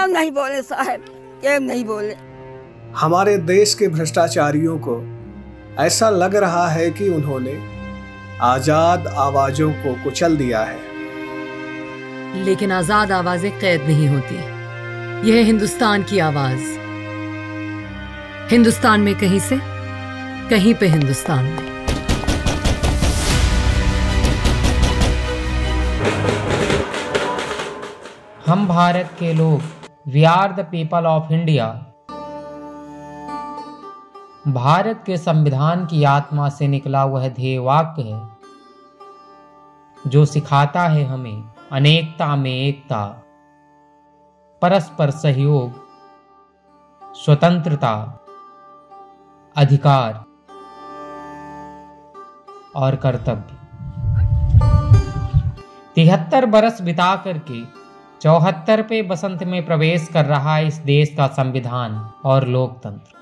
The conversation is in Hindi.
क्यों नहीं बोले साहब क्यों नहीं बोले। हमारे देश के भ्रष्टाचारियों को ऐसा लग रहा है कि उन्होंने आज़ाद आवाजों को कुचल दिया है। लेकिन आज़ाद आवाज़ें कैद नहीं होती। यह हिंदुस्तान की आवाज़। हिंदुस्तान में कहीं से कहीं पे हिंदुस्तान में। हम भारत के लोग we are the people of India Bharat के संविधान की आत्मा से निकला वह ध्येय वाक्य है, जो सिखाता है हमें अनेकता में एकता, परस्पर सहयोग, स्वतंत्रता, अधिकार और कर्तव्य। तिहत्तर बरस बिता करके चौहत्तर पे बसंत में प्रवेश कर रहा इस देश का संविधान और लोकतंत्र।